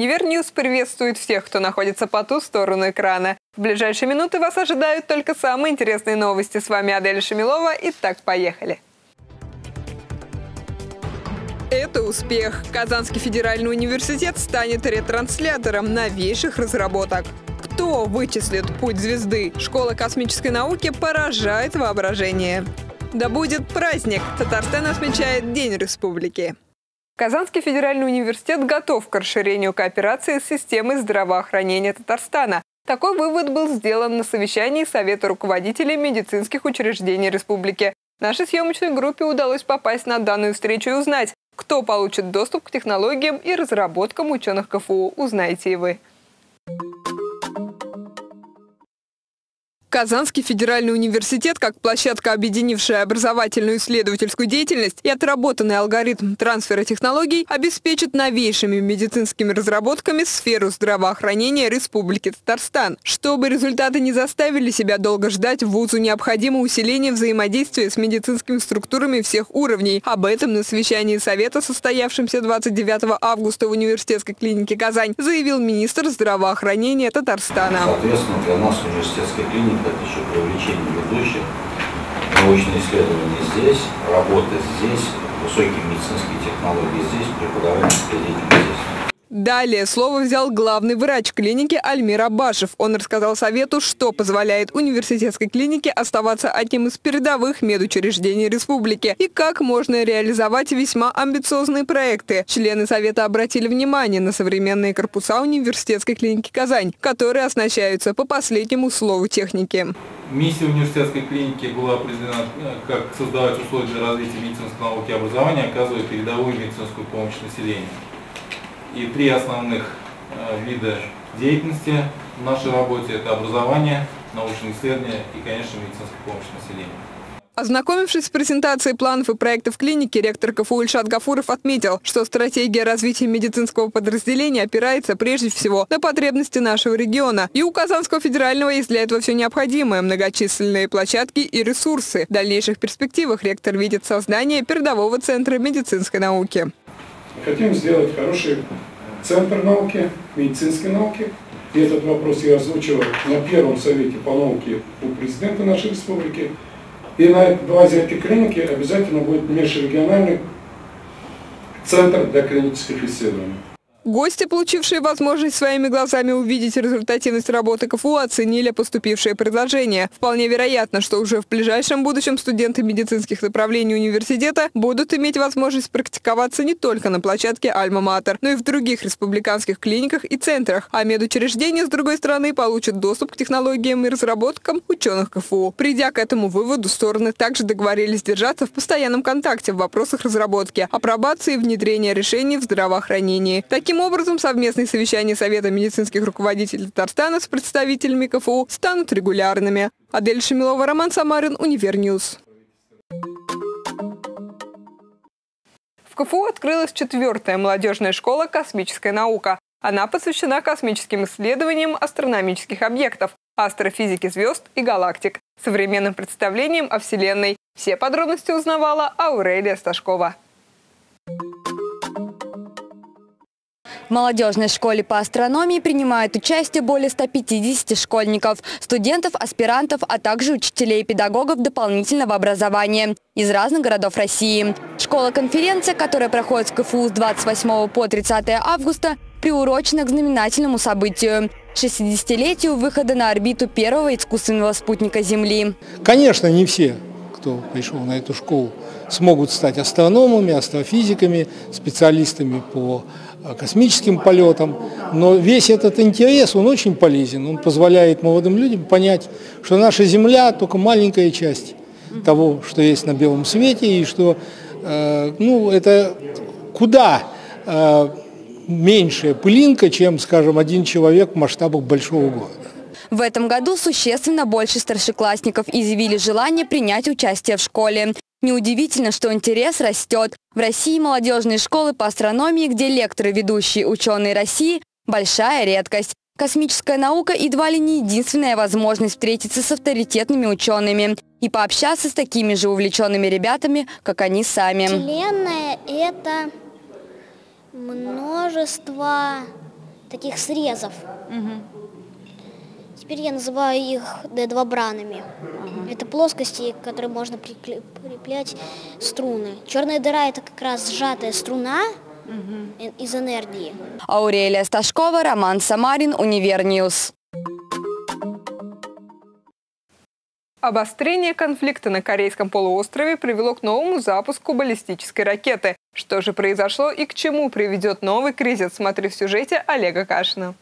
Универньюз приветствует всех, кто находится по ту сторону экрана. В ближайшие минуты вас ожидают только самые интересные новости. С вами Адель Шамилова. Итак, поехали. Это успех. Казанский федеральный университет станет ретранслятором новейших разработок. Кто вычислит путь звезды? Школа космической науки поражает воображение. Да будет праздник! Татарстан отмечает День Республики. Казанский федеральный университет готов к расширению кооперации с системой здравоохранения Татарстана. Такой вывод был сделан на совещании Совета руководителей медицинских учреждений республики. Нашей съемочной группе удалось попасть на данную встречу и узнать, кто получит доступ к технологиям и разработкам ученых КФУ. Узнаете и вы. Казанский федеральный университет, как площадка, объединившая образовательную исследовательскую деятельность и отработанный алгоритм трансфера технологий, обеспечит новейшими медицинскими разработками сферу здравоохранения Республики Татарстан. Чтобы результаты не заставили себя долго ждать, вузу необходимо усиление взаимодействия с медицинскими структурами всех уровней. Об этом на совещании Совета, состоявшемся 29 августа в университетской клинике Казань, заявил министр здравоохранения Татарстана. Соответственно, для нас университетская клиника это еще привлечение ведущих, научные исследования здесь, работа здесь, высокие медицинские технологии здесь, преподавательская деятельность здесь. Далее слово взял главный врач клиники Альмир Абашев. Он рассказал совету, что позволяет университетской клинике оставаться одним из передовых медучреждений республики и как можно реализовать весьма амбициозные проекты. Члены совета обратили внимание на современные корпуса университетской клиники Казань, которые оснащаются по последнему слову техники. Миссия университетской клиники была определена э, как создавать условия для развития медицинской науки и образования, оказывая передовую медицинскую помощь населению. И три основных э, вида деятельности в нашей работе – это образование, научные исследования и, конечно, медицинская помощь населению. Ознакомившись с презентацией планов и проектов клиники, ректор КФУ Ильшат Гафуров отметил, что стратегия развития медицинского подразделения опирается прежде всего на потребности нашего региона. И у Казанского федерального есть для этого все необходимое – многочисленные площадки и ресурсы. В дальнейших перспективах ректор видит создание передового центра медицинской науки. Хотим сделать хороший центр науки, медицинской науки. И этот вопрос я озвучил на первом совете по науке у президента нашей республики. И на базе этой клиники обязательно будет межрегиональный центр для клинических исследований. Гости, получившие возможность своими глазами увидеть результативность работы КФУ, оценили поступившее предложение. Вполне вероятно, что уже в ближайшем будущем студенты медицинских направлений университета будут иметь возможность практиковаться не только на площадке Альма-Матер, но и в других республиканских клиниках и центрах. А медучреждения, с другой стороны, получат доступ к технологиям и разработкам ученых КФУ. Придя к этому выводу, стороны также договорились держаться в постоянном контакте в вопросах разработки, апробации и внедрения решений в здравоохранении. Таким Таким образом, совместные совещания Совета медицинских руководителей Татарстана с представителями КФУ станут регулярными. Адель Шамилова, Роман Самарин, Univer News. В КФУ открылась четвертая молодежная школа «Космическая наука». Она посвящена космическим исследованиям астрономических объектов, астрофизике звезд и галактик, современным представлениям о Вселенной. Все подробности узнавала Аурелия Сташкова. Молодежной школе по астрономии принимают участие более 150 школьников, студентов, аспирантов, а также учителей и педагогов дополнительного образования из разных городов России. Школа-конференция, которая проходит в КФУ с 28 по 30 августа, приурочена к знаменательному событию – 60-летию выхода на орбиту первого искусственного спутника Земли. Конечно, не все, кто пришел на эту школу, смогут стать астрономами, астрофизиками, специалистами по космическим полетам. Но весь этот интерес, он очень полезен. Он позволяет молодым людям понять, что наша Земля только маленькая часть того, что есть на белом свете, и что э, ну, это куда э, меньшая пылинка, чем, скажем, один человек в масштабах большого города. В этом году существенно больше старшеклассников изъявили желание принять участие в школе. Неудивительно, что интерес растет. В России молодежные школы по астрономии, где лекторы ведущие ученые России – большая редкость. Космическая наука едва ли не единственная возможность встретиться с авторитетными учеными и пообщаться с такими же увлеченными ребятами, как они сами. Вселенная – это множество таких срезов. Теперь я называю их D2-бранами. Это плоскости, к которым можно прикреплять струны. Черная дыра – это как раз сжатая струна из энергии. Аурелия Сташкова, Роман Самарин, Univer News. Обострение конфликта на Корейском полуострове привело к новому запуску баллистической ракеты. Что же произошло и к чему приведет новый кризис, смотри в сюжете Олега Кашина.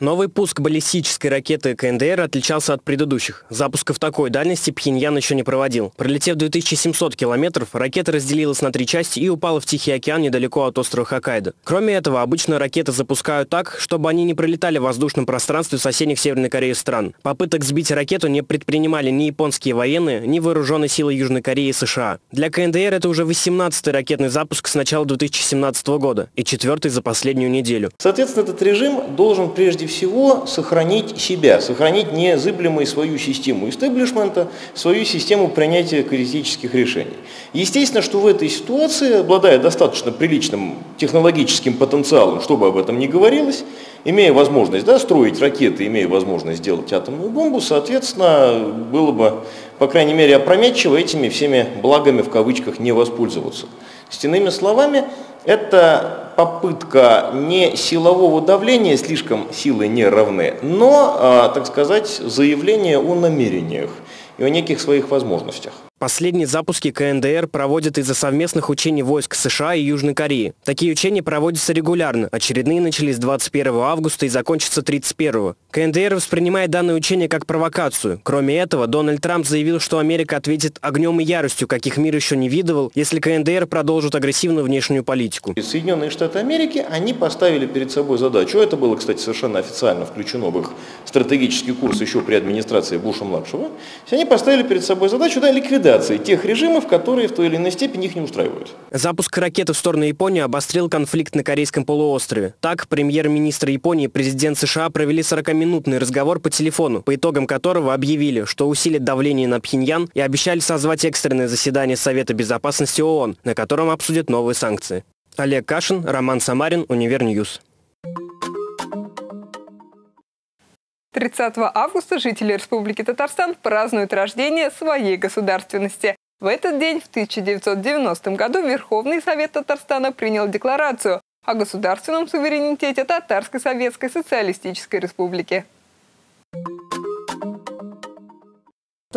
Новый пуск баллистической ракеты КНДР отличался от предыдущих. Запусков такой дальности Пхеньян еще не проводил. Пролетев 2700 километров, ракета разделилась на три части и упала в Тихий океан недалеко от острова Хоккайдо. Кроме этого, обычно ракеты запускают так, чтобы они не пролетали в воздушном пространстве соседних Северной Кореи стран. Попыток сбить ракету не предпринимали ни японские военные, ни вооруженные силы Южной Кореи и США. Для КНДР это уже 18-й ракетный запуск с начала 2017 года и четвертый за последнюю неделю. Соответственно, этот режим должен прежде всего сохранить себя, сохранить незыблемой свою систему истеблишмента, свою систему принятия критических решений. Естественно, что в этой ситуации, обладая достаточно приличным технологическим потенциалом, чтобы об этом не говорилось, имея возможность да, строить ракеты, имея возможность сделать атомную бомбу, соответственно, было бы, по крайней мере, опрометчиво этими всеми благами в кавычках не воспользоваться. С иными словами, это попытка не силового давления, слишком силы не равны, но, а, так сказать, заявление о намерениях и о неких своих возможностях. Последние запуски КНДР проводят из-за совместных учений войск США и Южной Кореи. Такие учения проводятся регулярно. Очередные начались 21 августа и закончатся 31. КНДР воспринимает данное учение как провокацию. Кроме этого, Дональд Трамп заявил, что Америка ответит огнем и яростью, каких мир еще не видывал, если КНДР продолжит агрессивную внешнюю политику. Соединенные Штаты Америки, они поставили перед собой задачу, это было, кстати, совершенно официально включено в их стратегический курс еще при администрации Буша-младшего, они поставили перед собой задачу да, ликвидации ликвидации тех режимов, которые в той или иной степени их не устраивают. Запуск ракеты в сторону Японии обострил конфликт на Корейском полуострове. Так, премьер-министр Японии и президент США провели 40-минутный разговор по телефону, по итогам которого объявили, что усилят давление на Пхеньян и обещали созвать экстренное заседание Совета безопасности ООН, на котором обсудят новые санкции. Олег Кашин, Роман Самарин, Univer News. 30 августа жители Республики Татарстан празднуют рождение своей государственности. В этот день, в 1990 году, Верховный Совет Татарстана принял декларацию о государственном суверенитете Татарской Советской Социалистической Республики.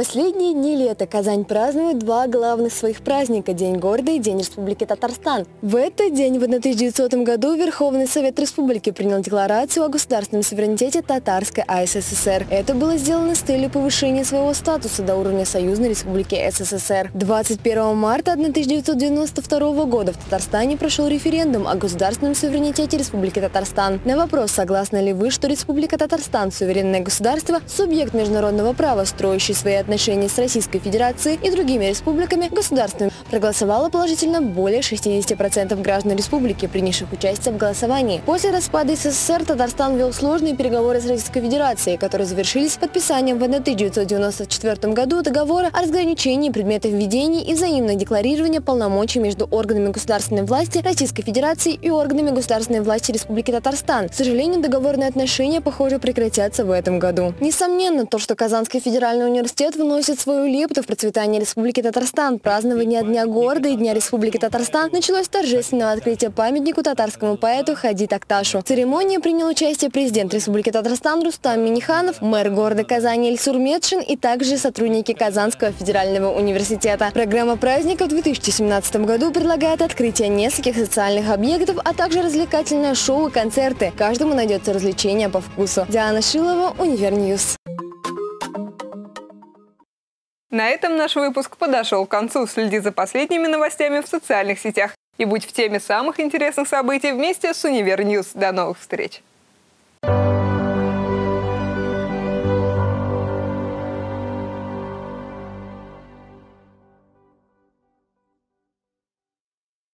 Последние дни лета Казань празднует два главных своих праздника – День города и День Республики Татарстан. В этот день в 1900 году Верховный Совет Республики принял декларацию о государственном суверенитете Татарской АССР. Это было сделано с целью повышения своего статуса до уровня Союзной Республики СССР. 21 марта 1992 года в Татарстане прошел референдум о государственном суверенитете Республики Татарстан. На вопрос, согласны ли вы, что Республика Татарстан – суверенное государство, субъект международного права, строящий свои отношений с Российской Федерацией и другими республиками государствами проголосовало положительно более 60% граждан республики, принявших участие в голосовании. После распада СССР Татарстан вел сложные переговоры с Российской Федерацией, которые завершились подписанием в 1994 году договора о разграничении предметов введений и взаимного декларирования полномочий между органами государственной власти Российской Федерации и органами государственной власти Республики Татарстан. К сожалению, договорные отношения, похоже, прекратятся в этом году. Несомненно, то, что Казанский федеральный Университет вносит свою лепту в процветание Республики Татарстан. Празднование Дня города и Дня Республики Татарстан началось с торжественного открытия памятнику татарскому поэту Хади Такташу. В церемонии принял участие президент Республики Татарстан Рустам Миниханов, мэр города Казани Ильсур Метшин и также сотрудники Казанского федерального университета. Программа праздника в 2017 году предлагает открытие нескольких социальных объектов, а также развлекательное шоу и концерты. Каждому найдется развлечение по вкусу. Диана Шилова, Univer News. На этом наш выпуск подошел к концу. Следи за последними новостями в социальных сетях и будь в теме самых интересных событий вместе с Универ До новых встреч!